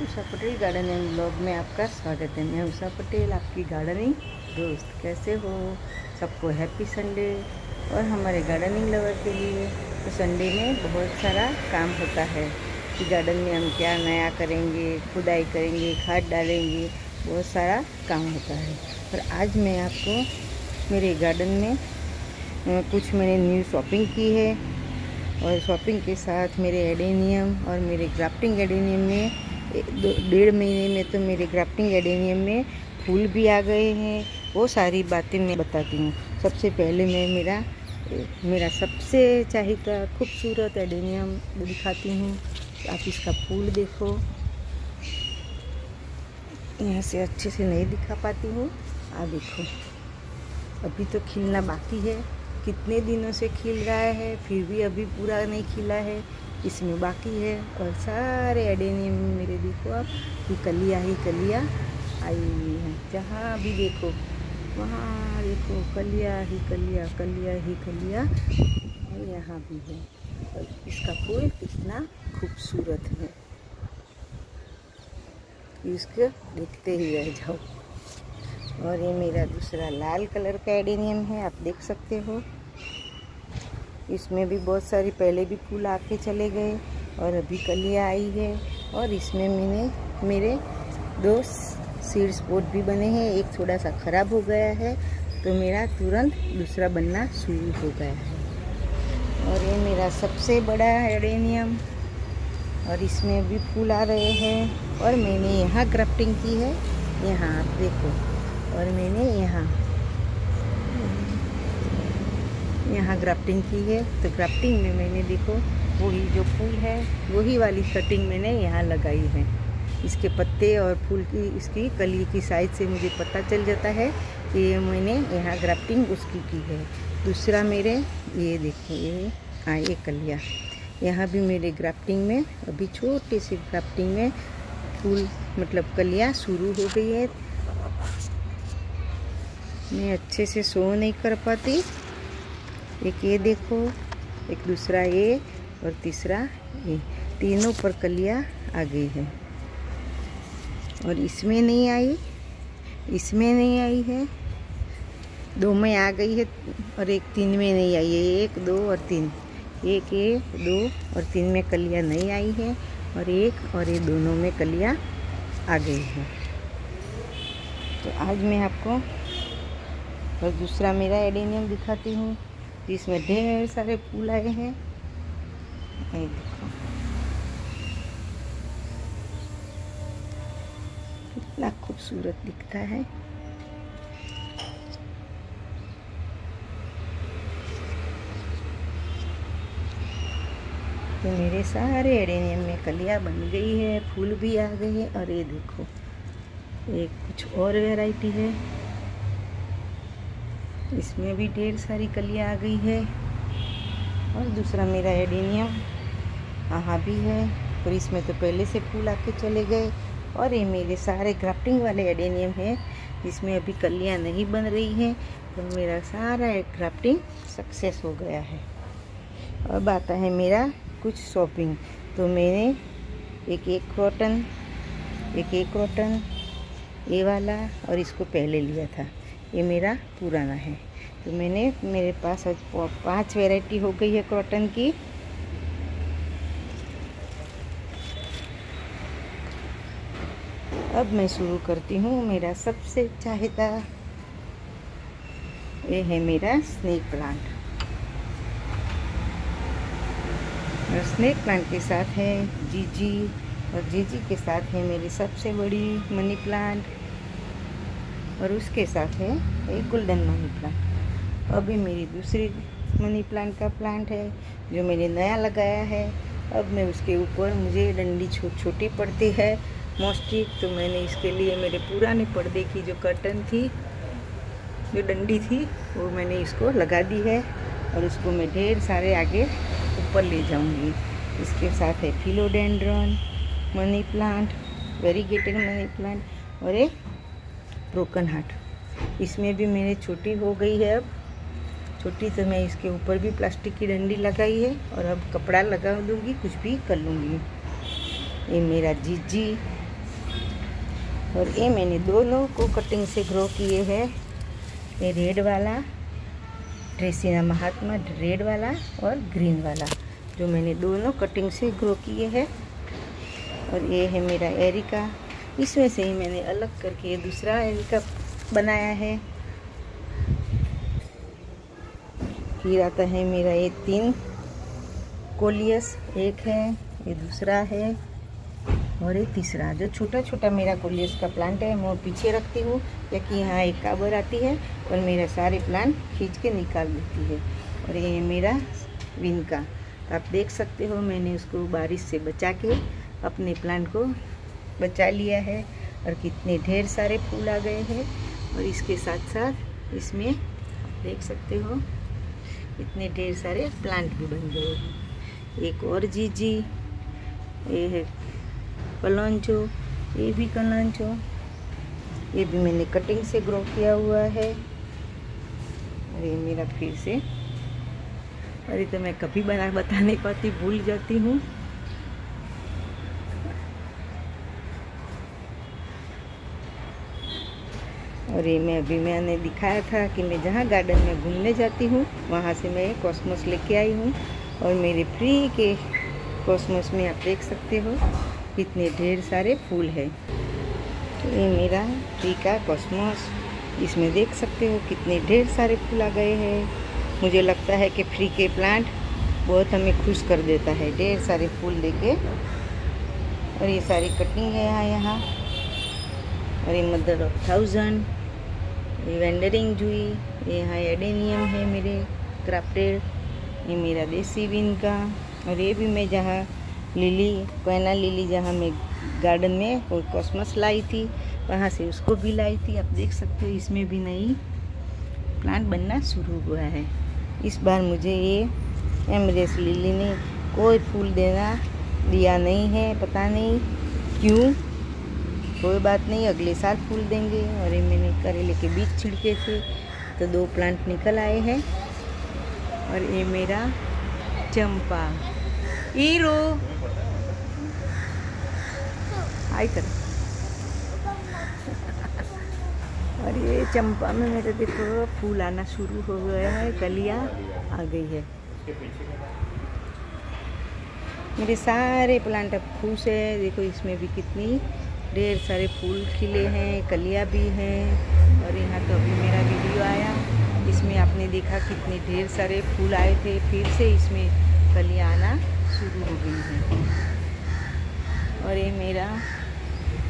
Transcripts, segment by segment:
Usha Patel garden and blog में आपका स्वागत है। मैं उषा पटेल, आपकी गार्डनिंग दोस्त। कैसे हो? सबको हैप्पी संडे। और हमारे गार्डनिंग लवर के लिए तो संडे में बहुत सारा काम होता है कि गार्डन में हम क्या नया करेंगे, खुदाई करेंगे, खाद डालेंगे, बहुत सारा काम होता है। और आज मैं आपको मेरे गार्डन में कुछ मैंने न्यू शॉपिंग की है। और शॉपिंग के साथ मेरे एडेनियम और मेरे ग्राफ्टिंग एडेनियम में डेढ़ महीने में तो मेरे ग्राफ्टिंग एडेनियम में फूल भी आ गए हैं। वो सारी बातें मैं बताती हूँ। सबसे पहले मैं मेरा मेरा सबसे चाहिए खूबसूरत एडेनियम दिखाती हूँ। आप इसका फूल देखो। यहाँ से अच्छे से नहीं दिखा पाती हूँ। आ देखो। अभी तो खिलना बाकी है। कितने दिनों से खिल रहा है, फिर भी अभी पूरा नहीं खिला है। इसमें बाकी है और सारे एडेनियम मेरे देखो आप, ये कलिया ही कलिया आई हुई हैं। जहाँ भी देखो, वहाँ देखो, कलिया ही कलिया कलिया ही कलिया, और यहाँ भी है। और इसका फूल कितना खूबसूरत है। इसको देखते ही रह जाओ। और ये मेरा दूसरा लाल कलर का एडेनियम है, आप देख सकते हो। इसमें भी बहुत सारी, पहले भी फूल आके चले गए और अभी कलियाँ आई है। और इसमें मैंने, मेरे दो सीड स्पॉट भी बने हैं। एक थोड़ा सा ख़राब हो गया है तो मेरा तुरंत दूसरा बनना शुरू हो गया है। और ये मेरा सबसे बड़ा एडेनियम और इसमें भी फूल आ रहे हैं। और मैंने यहाँ क्राफ्टिंग की है। यहाँ आप देखो। और मैंने यहाँ यहाँ ग्राफ्टिंग की है। तो ग्राफ्टिंग में मैंने देखो, वही जो फूल है, वही वाली कटिंग मैंने यहाँ लगाई है। इसके पत्ते और फूल की, इसकी कली की साइज़ से मुझे पता चल जाता है कि मैंने यहाँ ग्राफ्टिंग उसकी की है। दूसरा मेरे, ये देखो, ये हाँ ये कलिया। यहाँ भी मेरे ग्राफ्टिंग में, अभी छोटे से ग्राफ्टिंग में फूल मतलब कलिया शुरू हो गई है। मैं अच्छे से शो नहीं कर पाती। एक ये देखो, एक दूसरा ये और तीसरा ये। तीनों पर कलियाँ आ गई है। और इसमें नहीं आई, इसमें नहीं आई है। दो में आ गई है और एक तीन में नहीं आई है। एक, दो और तीन। एक एक, दो और तीन में कलियाँ नहीं आई है और एक और ये दोनों में कलियाँ आ गई है। तो आज मैं आपको और दूसरा मेरा एडेनियम दिखाती हूँ। इसमें ढेर सारे फूल आए हैं। ये देखो। कितना खूबसूरत दिखता है। तो मेरे सारे एडेनियम में कलिया बन गई है, फूल भी आ गए हैं। और ये देखो, एक कुछ और वैरायटी है। इसमें भी ढेर सारी कलियाँ आ गई है। और दूसरा मेरा एडेनियम यहाँ भी है। और इसमें तो पहले से फूल आके चले गए। और ये मेरे सारे ग्राफ्टिंग वाले एडेनियम है, जिसमें अभी कलियाँ नहीं बन रही हैं। तो मेरा सारा ग्राफ्टिंग सक्सेस हो गया है। अब आता है मेरा कुछ शॉपिंग तो मैंने एक एक कॉटन एक एक कॉटन ये वाला, और इसको पहले लिया था। ये मेरा पुराना है। तो मैंने, मेरे पास आज पाँच वैरायटी हो गई है कॉटन की। अब मैं शुरू करती हूँ मेरा सबसे चाहता। ये है मेरा स्नेक प्लांट और स्नेक प्लांट के साथ है जीजी और जीजी के साथ है मेरी सबसे बड़ी मनी प्लांट और उसके साथ है एक गोल्डन मनी प्लांट अभी मेरी दूसरी मनी प्लांट का प्लांट है, जो मैंने नया लगाया है। अब मैं उसके ऊपर, मुझे डंडी छोटी छोटी पड़ती है मोस्टिक तो मैंने इसके लिए मेरे पुराने पर्दे की जो कर्टन थी, जो डंडी थी, वो मैंने इसको लगा दी है और उसको मैं ढेर सारे आगे ऊपर ले जाऊँगी। इसके साथ है philodendron money plant variegated money plant और एक ब्रोकन हार्ट इसमें भी मेरे छोटी हो गई है अब। छोटी तो मैं इसके ऊपर भी प्लास्टिक की डंडी लगाई है और अब कपड़ा लगा दूँगी, कुछ भी कर लूँगी। ये मेरा जीजी। और ये मैंने दोनों को कटिंग से ग्रो किए हैं। ये रेड वाला ट्रेसिना महात्मा रेड वाला और ग्रीन वाला, जो मैंने दोनों कटिंग से ग्रो किए हैं। और ये है मेरा एरिका इसमें से ही मैंने अलग करके दूसरा एरिका बनाया है। फिर आता है मेरा ये तीन कोलियस, एक है, ये दूसरा है और ये तीसरा। जो छोटा छोटा मेरा कोलियस का प्लांट है, मैं पीछे रखती हूँ, या कि यहाँ एक काबर आती है और मेरा सारे प्लांट खींच के निकाल देती है। और ये मेरा विन का। आप देख सकते हो मैंने उसको बारिश से बचा के अपने प्लांट को बचा लिया है और कितने ढेर सारे फूल आ गए हैं। और इसके साथ साथ इसमें देख सकते हो इतने ढेर सारे प्लांट भी बन गए हैं। एक और जीजी, ये है कलांचो ये भी कलांचो ये भी मैंने कटिंग से ग्रो किया हुआ है। और ये मेरा फिर से, अरे तो मैं कभी बना बता नहीं पाती, भूल जाती हूँ। और ये मैं अभी मैंने दिखाया था कि मैं जहाँ गार्डन में घूमने जाती हूँ, वहाँ से मैं कॉस्मोस लेके आई हूँ। और मेरे फ्री के कॉस्मोस में आप देख सकते हो, कितने ढेर सारे फूल है। तो ये मेरा फ्री का कॉस्मोस इसमें देख सकते हो कितने ढेर सारे फूल आ गए हैं। मुझे लगता है कि फ्री के प्लांट बहुत हमें खुश कर देता है, ढेर सारे फूल देके और ये सारी कटिंग है यहाँ यहाँ। और ये मदर ऑफ़ थाउज़ेंड ये वेंडरिंग जुई, ये यहाँ एडेनियम, है मेरे क्राफ्टेड, ये मेरा देसी विन का, और ये भी मैं जहाँ लिली, कोयना लिली जहाँ मैं गार्डन में कोई कॉस्मस लाई थी, वहाँ से उसको भी लाई थी। आप देख सकते हो, इसमें भी नई प्लांट बनना शुरू हुआ है। इस बार मुझे ये एमरेस लिली ने कोई फूल देना दिया नहीं है, पता नहीं क्यों। कोई बात नहीं, अगले साल फूल देंगे। और ये मैंने करेले के बीज छिड़के थे तो दो प्लांट निकल आए हैं। और ये मेरा चंपा। ईरो आई कर। और ये चंपा में मेरे देखो फूल आना शुरू हो गया है, कलियाँ आ गई है। मेरे सारे प्लांट अब खुश है। देखो, इसमें भी कितनी ढेर सारे फूल खिले हैं, कलियाँ भी हैं और यहाँ तो अभी मेरा वीडियो आया। इसमें आपने देखा कितने ढेर सारे फूल आए थे। फिर से इसमें कलियाँ आना शुरू हो गई हैं। और ये मेरा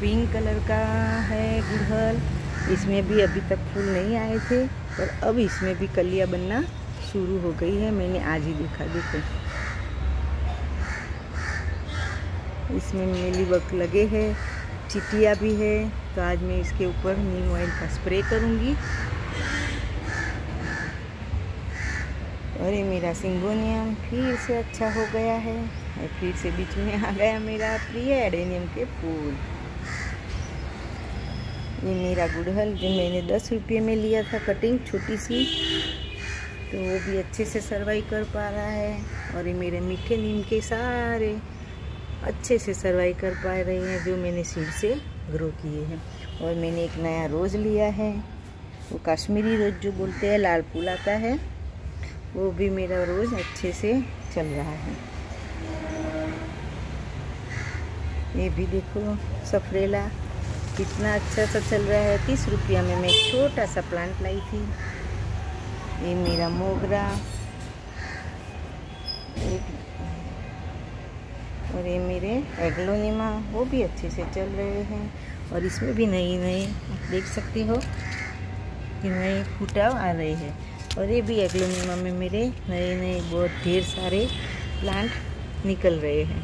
पिंक कलर का है गुड़हल। इसमें भी अभी तक फूल नहीं आए थे, पर अब इसमें भी कलियाँ बनना शुरू हो गई है। मैंने आज ही देखा, देखो। इसमें मेली वर्क लगे हैं। चिटिया भी है तो आज मैं इसके ऊपर नीम ऑयल का स्प्रे करूँगी। और ये मेरा सिंगोनियम फिर से अच्छा हो गया है। और फिर से बीच में आ गया मेरा प्रिय एडेनियम के फूल। ये मेरा गुड़हल जो मैंने दस रुपये में लिया था, कटिंग छोटी सी तो वो भी अच्छे से सर्वाइव कर पा रहा है। और ये मेरे मीठे नीम के सारे अच्छे से सर्वाइव कर पा रही हैं जो मैंने सीड से ग्रो किए हैं। और मैंने एक नया रोज़ लिया है। वो कश्मीरी रोज़ जो बोलते हैं, लाल फूल आता है, वो भी मेरा रोज़ अच्छे से चल रहा है। ये भी देखो, सफरेला कितना अच्छा सा चल रहा है। तीस रुपया में मैं एक छोटा सा प्लांट लाई थी। ये मेरा मोगरा। और ये मेरे एग्लोनिमा वो भी अच्छे से चल रहे हैं। और इसमें भी नई नई देख सकते हो, कि नए फुटाव आ रहे हैं। और ये भी एग्लोनिमा में मेरे नए नए बहुत ढेर सारे प्लांट निकल रहे हैं।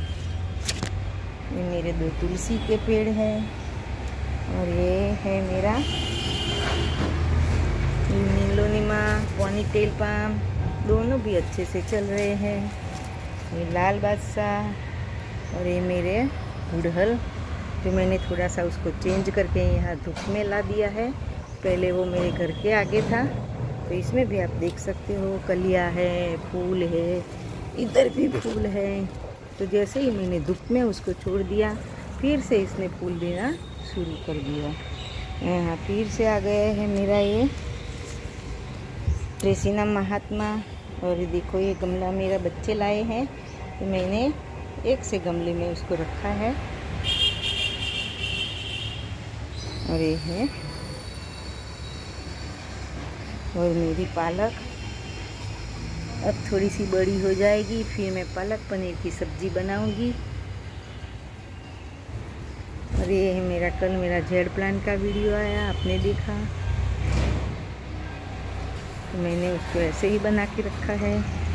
ये मेरे दो तुलसी के पेड़ हैं, और ये है मेरा नीलोनिमा पॉनी तेल पाम, दोनों भी अच्छे से चल रहे हैं। ये लाल बादशाह और ये मेरे गुड़हल, जो मैंने थोड़ा सा उसको चेंज करके यहाँ धूप में ला दिया है। पहले वो मेरे घर के आगे था। तो इसमें भी आप देख सकते हो, कलिया है, फूल है, इधर भी फूल है। तो जैसे ही मैंने धूप में उसको छोड़ दिया, फिर से इसने फूल देना शुरू कर दिया। यहाँ फिर से आ गया है मेरा ये ट्रेसिना महात्मा। और देखो, ये गमला मेरा बच्चे लाए हैं। तो मैंने एक से गमले में उसको रखा है। और ये है। और मेरी पालक। अब थोड़ी सी बड़ी हो जाएगी, फिर मैं पालक पनीर की सब्ज़ी बनाऊँगी। और ये है मेरा, कल मेरा जेड प्लान का वीडियो आया, आपने देखा। तो मैंने उसको ऐसे ही बना के रखा है।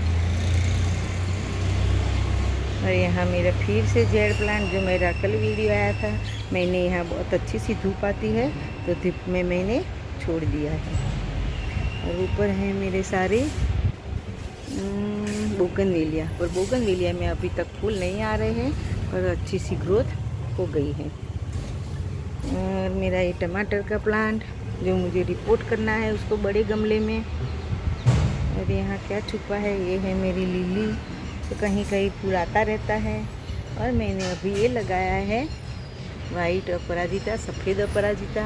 और यहाँ मेरा फिर से जेड प्लांट जो मेरा कल वीडियो आया था, मैंने यहाँ बहुत अच्छी सी धूप आती है तो धूप में मैंने छोड़ दिया है। और ऊपर हैं मेरे सारे बोगन वेलिया और बोगन वेलिया में अभी तक फूल नहीं आ रहे हैं, पर अच्छी सी ग्रोथ हो गई है। और मेरा ये टमाटर का प्लांट, जो मुझे रिपोर्ट करना है उसको बड़े गमले में। और यहाँ क्या छुपा है, ये है मेरी लिली। तो कहीं कहीं फूल आता रहता है। और मैंने अभी ये लगाया है वाइट अपराजिता सफ़ेद अपराजिता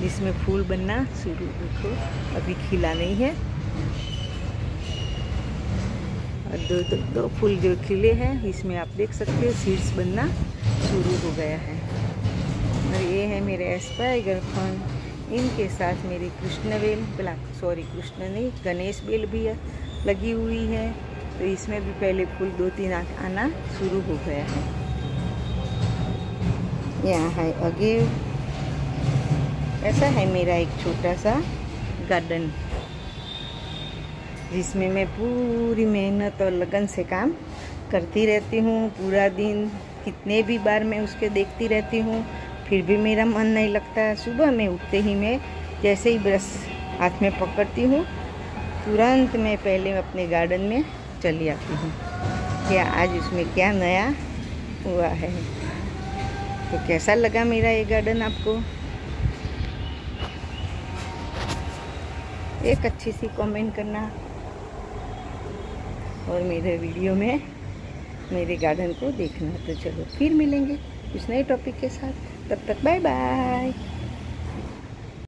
जिसमें फूल बनना शुरू देखो अभी खिला नहीं है। और दो दो, दो फूल जो खिले हैं इसमें आप देख सकते हो सीड्स बनना शुरू हो गया है। और ये है मेरे एस्पाइगर फन इनके साथ मेरी कृष्ण बेल ब्लैक सॉरी कृष्ण नहीं गणेश बेल भी लगी हुई है। तो इसमें भी पहले फूल दो तीन आना शुरू हो गया है। यहाँ है अगे ऐसा है मेरा एक छोटा सा गार्डन जिसमें मैं पूरी मेहनत और लगन से काम करती रहती हूँ। पूरा दिन कितने भी बार मैं उसके देखती रहती हूँ, फिर भी मेरा मन नहीं लगता। सुबह में उठते ही मैं जैसे ही ब्रश हाथ में पकड़ती हूँ, तुरंत मैं पहले अपने गार्डन में चली आती हूँ। क्या आज उसमें क्या नया हुआ है? तो कैसा लगा मेरा ये गार्डन आपको? एक अच्छी सी कमेंट करना। और मेरे वीडियो में मेरे गार्डन को देखना। तो चलो फिर मिलेंगे कुछ नए टॉपिक के साथ। तब तक बाय बाय